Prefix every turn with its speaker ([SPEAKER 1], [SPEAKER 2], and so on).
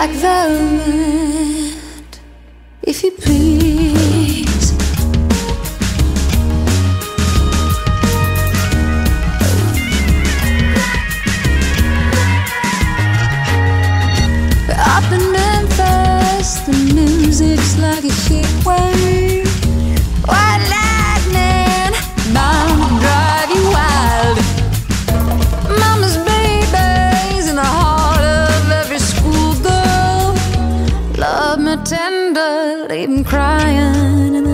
[SPEAKER 1] like velvet, if you please. Up in Memphis, the music's like a tender, leave him crying